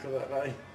それはない。